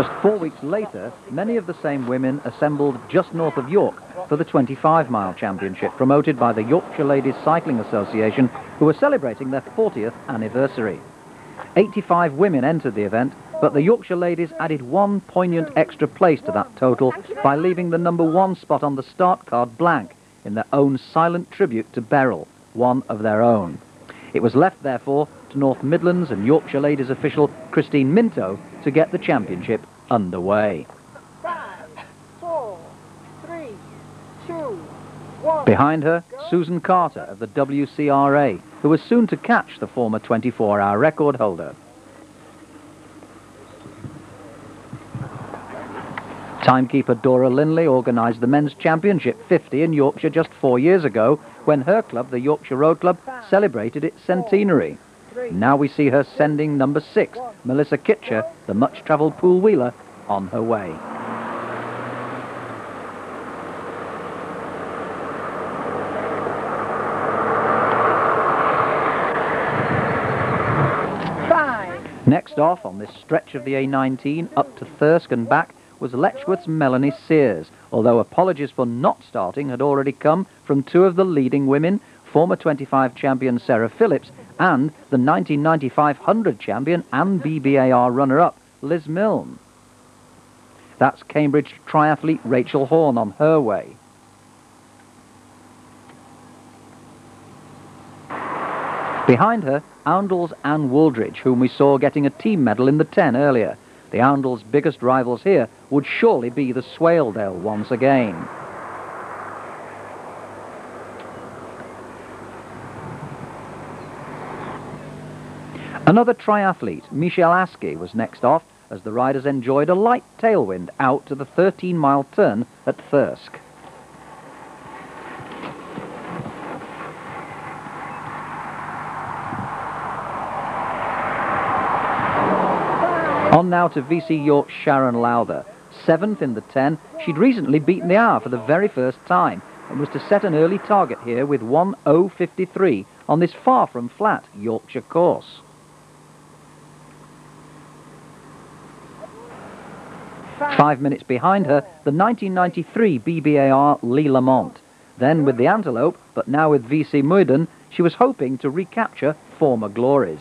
Just four weeks later, many of the same women assembled just north of York for the 25-mile championship, promoted by the Yorkshire Ladies Cycling Association, who were celebrating their 40th anniversary. 85 women entered the event, but the Yorkshire Ladies added one poignant extra place to that total by leaving the number one spot on the start card blank in their own silent tribute to Beryl, one of their own. It was left, therefore, to North Midlands and Yorkshire Ladies official Christine Minto to get the championship underway. Five, four, three, two, one. Behind her, Susan Carter of the WCRA, who was soon to catch the former 24-hour record holder. Timekeeper Dora Linley organised the Men's Championship 50 in Yorkshire just four years ago when her club, the Yorkshire Road Club, celebrated its centenary. Now we see her sending number six, Melissa Kitcher, the much-travelled Poole Wheeler, on her way. Next off on this stretch of the A19 up to Thirsk and back was Letchworth's Melanie Sears, although apologies for not starting had already come from two of the leading women, former 25 champion Sarah Phillips and the 1995 champion and BBAR runner-up Liz Milne. That's Cambridge triathlete Rachel Horn on her way. Behind her, Oundle's Anne Wooldridge, whom we saw getting a team medal in the 10 earlier. The Oundle's biggest rivals here would surely be the Swaledale once again. Another triathlete, Michelle Askey, was next off as the riders enjoyed a light tailwind out to the 13-mile turn at Thirsk. On now to VC York's Sharon Lowther. Seventh in the 10, she'd recently beaten the hour for the very first time and was to set an early target here with 1.053 on this far from flat Yorkshire course. Five minutes behind her, the 1993 BBAR Lee Lamont. Then with the Antelope, but now with VC Meudon, she was hoping to recapture former glories.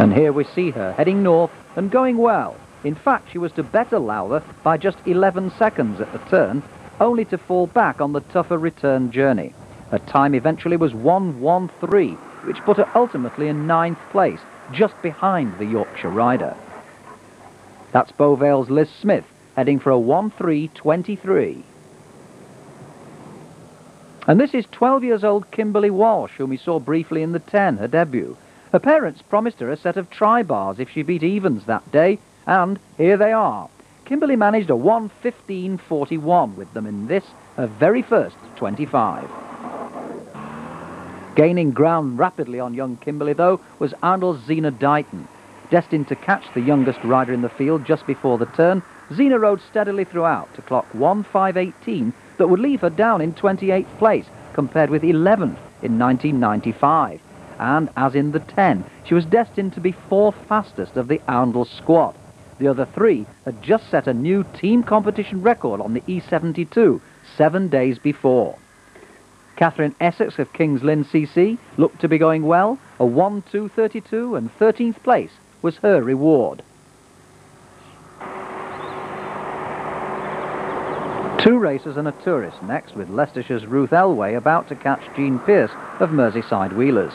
And here we see her heading north and going well. In fact, she was to better Lowther by just 11 seconds at the turn, only to fall back on the tougher return journey. Her time eventually was 1.13, which put her ultimately in ninth place, just behind the Yorkshire rider. That's Beauvale's Liz Smith, heading for a 1.3.23. And this is 12 years old Kimberly Walsh, whom we saw briefly in the 10, her debut. Her parents promised her a set of tri-bars if she beat evens that day, and here they are. Kimberly managed a 1.15.41 with them in this, her very first 25. Gaining ground rapidly on young Kimberley, though, was Arnold's Zena Dighton. Destined to catch the youngest rider in the field just before the turn, Zena rode steadily throughout to clock 1.5.18 that would leave her down in 28th place, compared with 11th in 1995 and, as in the 10, she was destined to be fourth fastest of the Oundle squad. The other three had just set a new team competition record on the E72 seven days before. Catherine Essex of Kings Lynn CC looked to be going well. A 1-2-32 and 13th place was her reward. Two racers and a tourist next with Leicestershire's Ruth Elway about to catch Jean Pierce of Merseyside Wheelers.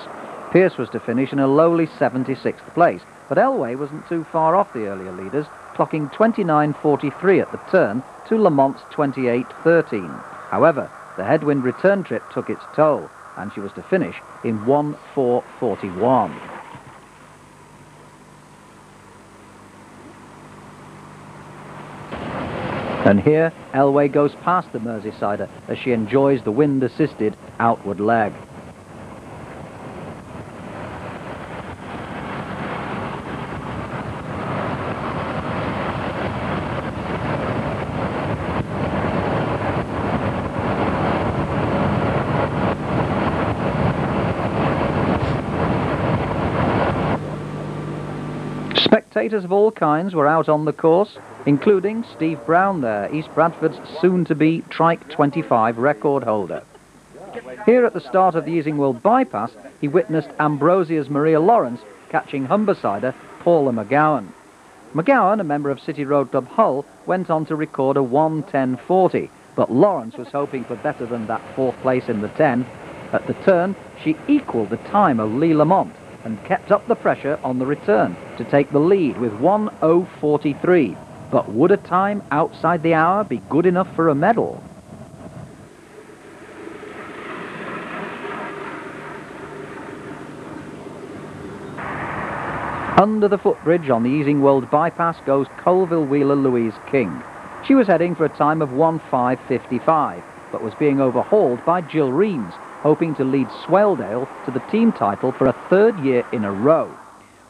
Pierce was to finish in a lowly 76th place, but Elway wasn't too far off the earlier leaders, clocking 29.43 at the turn to Lamont's 28.13. However, the headwind return trip took its toll, and she was to finish in 1.4.41. And here, Elway goes past the Merseysider as she enjoys the wind-assisted outward leg. Spectators of all kinds were out on the course, including Steve Brown there, East Bradford's soon-to-be Trike 25 record holder. Here at the start of the Easingwold bypass, he witnessed Ambrosia's Maria Lawrence catching Humbersider Paula McGowan. McGowan, a member of City Road Club Hull, went on to record a 1.10.40, but Lawrence was hoping for better than that fourth place in the 10. At the turn, she equalled the time of Lee Lamont and kept up the pressure on the return to take the lead with 1.043. But would a time outside the hour be good enough for a medal? Under the footbridge on the Easingwold bypass goes Coalville wheeler Louise King. She was heading for a time of 1.555, but was being overhauled by Jill Reams, hoping to lead Swaledale to the team title for a third year in a row.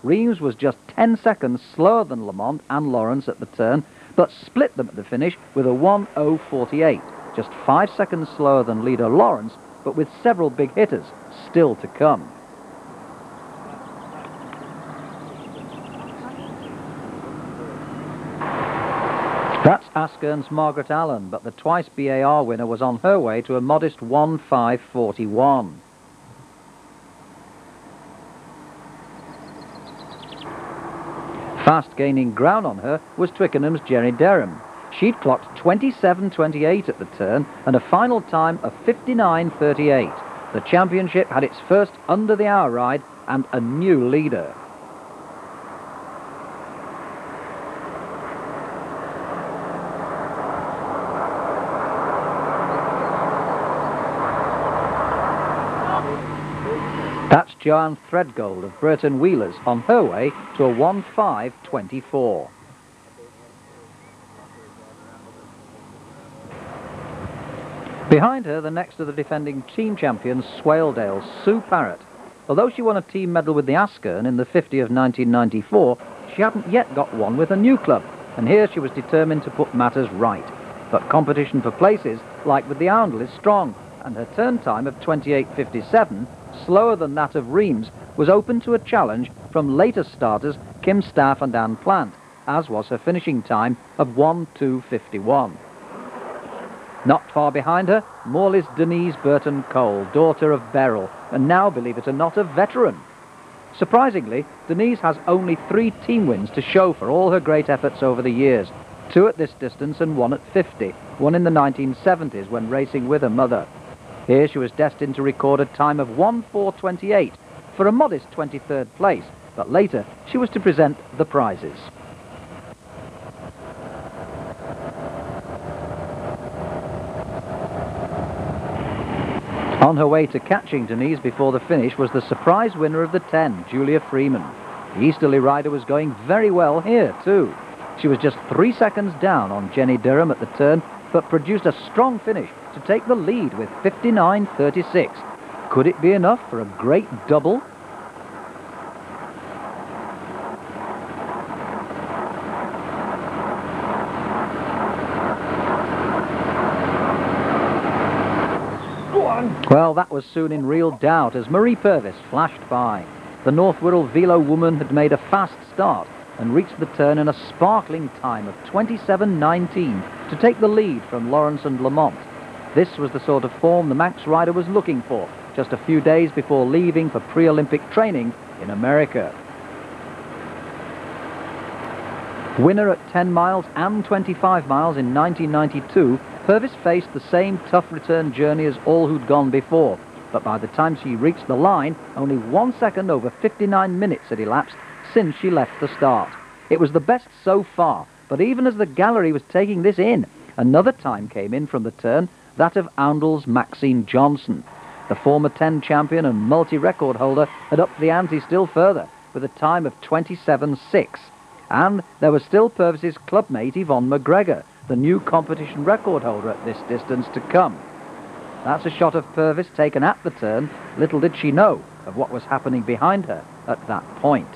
Reams was just 10 seconds slower than Lamont and Lawrence at the turn, but split them at the finish with a 1.048, just 5 seconds slower than leader Lawrence, but with several big hitters still to come. That's Askern's Margaret Allen, but the twice BAR winner was on her way to a modest 1.541. Fast gaining ground on her was Twickenham's Jerry Derham. She'd clocked 27.28 at the turn and a final time of 59.38. The championship had its first under-the-hour ride and a new leader. That's Joanne Threadgold of Burton Wheelers on her way to a 1.5.24. Behind her, the next of the defending team champions, Swaledale, Sue Parrott. Although she won a team medal with the Askern in the 50 of 1994, she hadn't yet got one with a new club, and here she was determined to put matters right. But competition for places, like with the Oundle, is strong, and her turn time of 28.57, slower than that of Reams, was open to a challenge from later starters Kim Staff and Anne Plant, as was her finishing time of 1.2.51. Not far behind her, Morley's Denise Burton Cole, daughter of Beryl, and now, believe it or not, a veteran. Surprisingly, Denise has only three team wins to show for all her great efforts over the years. Two at this distance and one at 50, one in the 1970s when racing with her mother. Here she was destined to record a time of 1.428 for a modest 23rd place, but later she was to present the prizes. On her way to catching Denise before the finish was the surprise winner of the 10, Julia Freeman. The Easterly rider was going very well here, too. She was just three seconds down on Jenny Durham at the turn, but produced a strong finish to take the lead with 59.36. Could it be enough for a great double? Well, that was soon in real doubt as Marie Purvis flashed by. The North Wirral Velo woman had made a fast start and reached the turn in a sparkling time of 27.19 to take the lead from Lawrence and Lamont. This was the sort of form the Manx rider was looking for just a few days before leaving for pre-Olympic training in America. Winner at 10 miles and 25 miles in 1992, Purvis faced the same tough return journey as all who'd gone before, but by the time she reached the line, only one second over 59 minutes had elapsed since she left the start. It was the best so far, but even as the gallery was taking this in, another time came in from the turn, that of Oundle's Maxine Johnson. The former 10 champion and multi-record holder had upped the ante still further, with a time of 27.6. And there was still Purvis's clubmate Yvonne McGregor, the new competition record holder at this distance to come. That's a shot of Purvis taken at the turn. Little did she know of what was happening behind her at that point.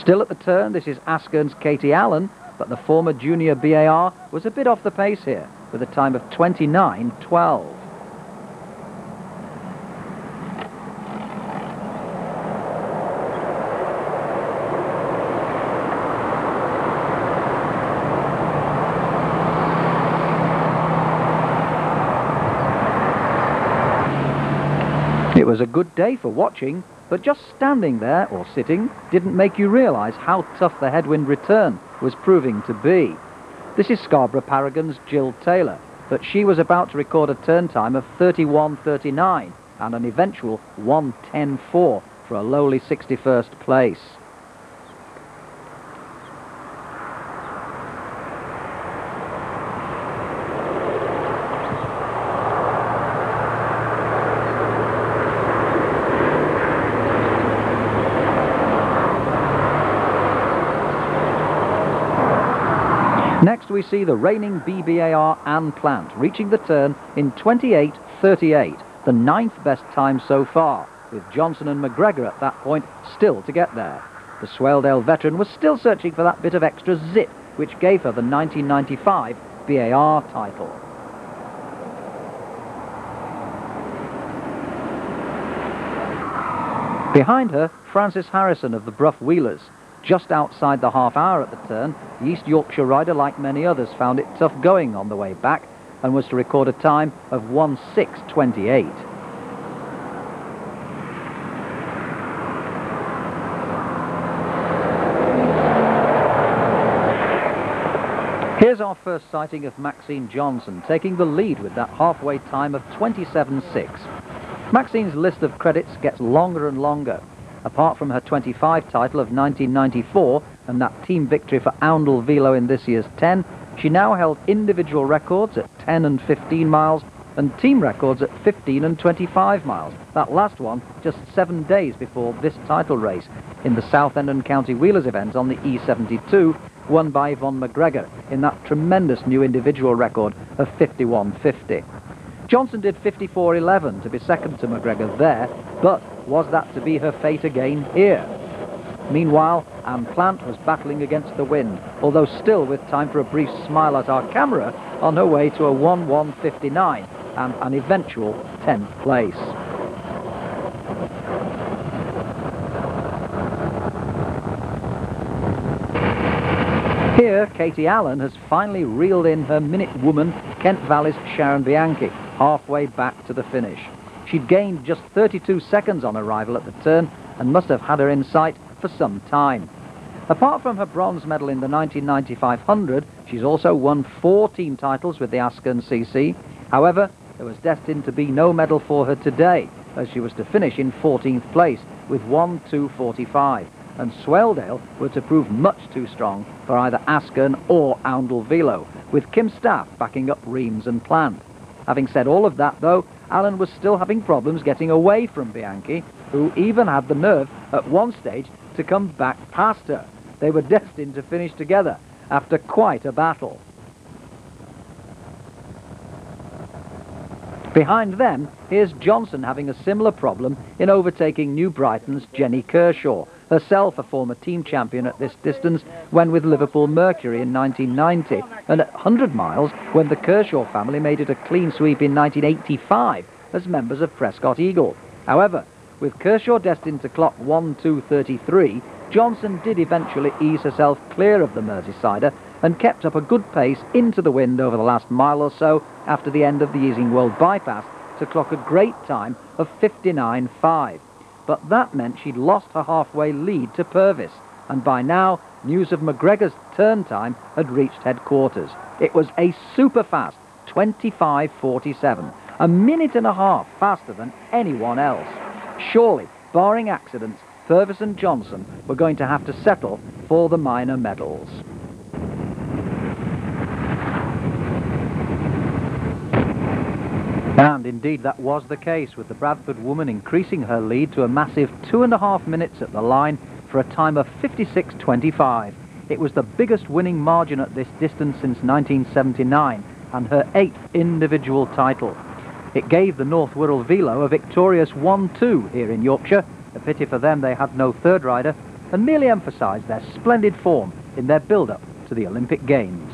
Still at the turn, this is Askern's Katie Allen, but the former junior BAR was a bit off the pace here, with a time of 29.12. It was a good day for watching, but just standing there, or sitting, didn't make you realise how tough the headwind return was proving to be. This is Scarborough Paragon's Jill Taylor, but she was about to record a turn time of 31.39 and an eventual 1.10.4 for a lowly 61st place. Next see the reigning BBAR Anne Plant reaching the turn in 28.38, the ninth best time so far, with Johnson and McGregor at that point still to get there. The Swaledale veteran was still searching for that bit of extra zip which gave her the 1995 BAR title. Behind her, Frances Harrison of the Brough Wheelers, just outside the half hour at the turn, the East Yorkshire rider, like many others, found it tough going on the way back and was to record a time of 1.6.28. Here's our first sighting of Maxine Johnson, taking the lead with that halfway time of 27.6. Maxine's list of credits gets longer and longer. Apart from her 25 title of 1994 and that team victory for Oundle Velo in this year's 10, she now held individual records at 10 and 15 miles and team records at 15 and 25 miles. That last one just seven days before this title race in the Southend and County Wheelers event on the E72, won by Yvonne McGregor in that tremendous new individual record of 51.50. Johnson did 54.11 to be second to McGregor there, but was that to be her fate again here? Meanwhile, Anne Plant was battling against the wind, although still with time for a brief smile at our camera on her way to a 1-1.59 and an eventual 10th place. Here, Katie Allen has finally reeled in her minute woman, Kent Valley's Sharon Bianchi, halfway back to the finish. She'd gained just 32 seconds on arrival at the turn and must have had her in sight for some time. Apart from her bronze medal in the 1995 100, she's also won four team titles with the Askern CC. However, there was destined to be no medal for her today, as she was to finish in 14th place with 1-2-45, and Swaledale were to prove much too strong for either Askern or Oundle Velo, with Kim Staff backing up Reams and Plant. Having said all of that, though, Allen was still having problems getting away from Bianchi, who even had the nerve at one stage to come back past her. They were destined to finish together after quite a battle. Behind them, here's Johnson having a similar problem in overtaking New Brighton's Jenny Kershaw, herself a former team champion at this distance when with Liverpool Mercury in 1990, and at 100 miles when the Kershaw family made it a clean sweep in 1985 as members of Prescot Eagle. However, with Kershaw destined to clock 1-2-33, Johnson did eventually ease herself clear of the Merseysider and kept up a good pace into the wind over the last mile or so after the end of the Easingwold bypass to clock a great time of 59.5 but that meant she'd lost her halfway lead to Purvis, and by now news of McGregor's turn time had reached headquarters. It was a super fast 25.47, a minute and a half faster than anyone else. Surely, barring accidents, Purvis and Johnson were going to have to settle for the minor medals. And indeed that was the case, with the Bradford woman increasing her lead to a massive two and a half minutes at the line for a time of 56.25. It was the biggest winning margin at this distance since 1979 and her eighth individual title. It gave the North Wirral Velo a victorious 1-2 here in Yorkshire. A pity for them they had no third rider and merely emphasised their splendid form in their build-up to the Olympic Games.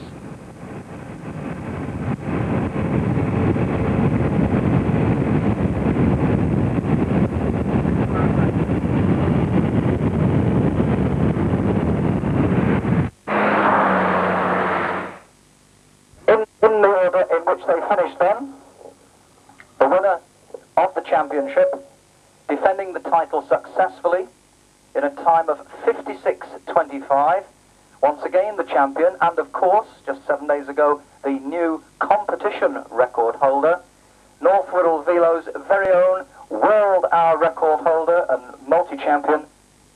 which they finished then. The winner of the championship defending the title successfully in a time of 56.25. Once again, the champion, and of course, just seven days ago, the new competition record holder, North Wirral Velo's very own world hour record holder and multi-champion,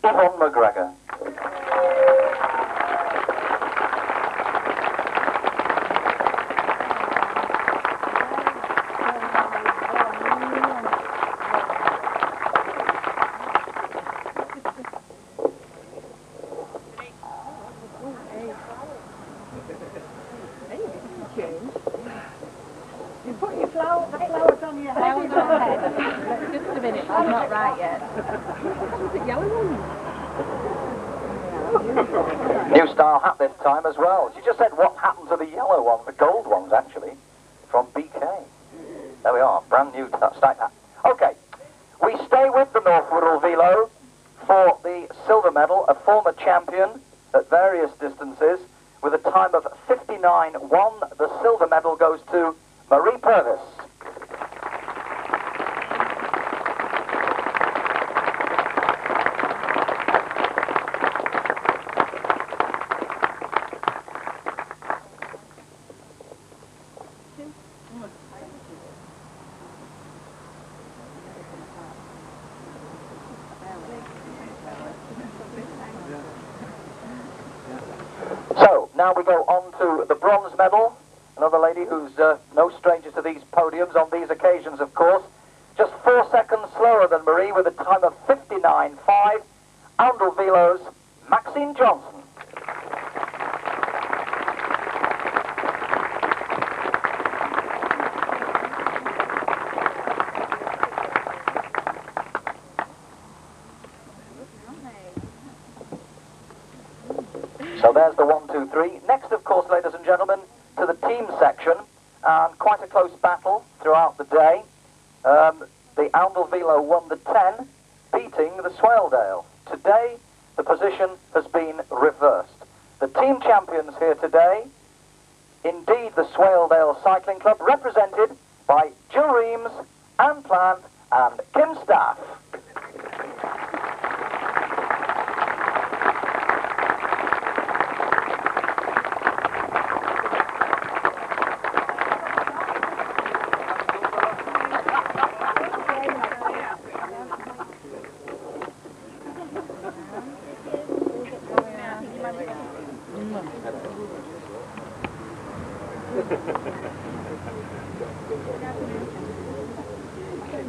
Yvonne McGregor. You put your flower, the flowers on your head. Flowers on my head. Just a minute, I'm not right yet. The yellow one. New style hat this time as well. She just said what happened to the yellow one, the gold ones actually, from BK. There we are, brand new t- stack hat. Okay, we stay with the North Wirral Velo for the silver medal, a former champion at various distances with a time of 59.1. The silver medal goes to Marie Purvis. So, now we go on to the bronze medal. Another lady who's uh, no stranger to on these occasions, of course. Just four seconds slower than Marie with a time of 59.5. Oundle Velo's Maxine Johnson. So there's the one, two, three. Next, of course, ladies and gentlemen, to the team section, and quite a close battle throughout the day. Um, the Oundle Velo won the 10, beating the Swaledale. Today, the position has been reversed. The team champions here today, indeed the Swaledale Cycling Club, represented by Jill Reams, Anne Plant, and Kim Staff.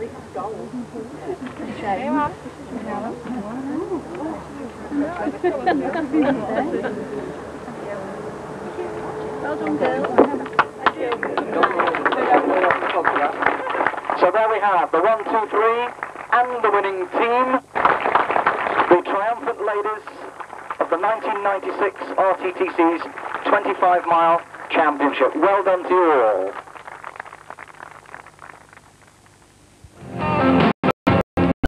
So there we have the one, two, three, and the winning team. The triumphant ladies of the 1996 RTTC's 25 mile championship. Well done to you all.